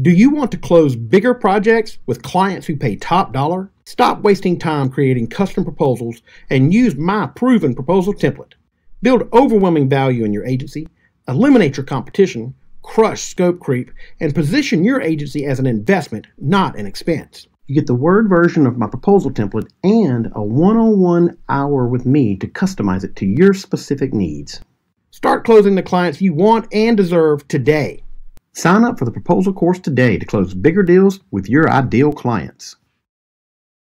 Do you want to close bigger projects with clients who pay top dollar? Stop wasting time creating custom proposals and use my proven proposal template. Build overwhelming value in your agency, eliminate your competition, crush scope creep, and position your agency as an investment, not an expense. You get the Word version of my proposal template and a one on one hour with me to customize it to your specific needs. Start closing the clients you want and deserve today. Sign up for the proposal course today to close bigger deals with your ideal clients.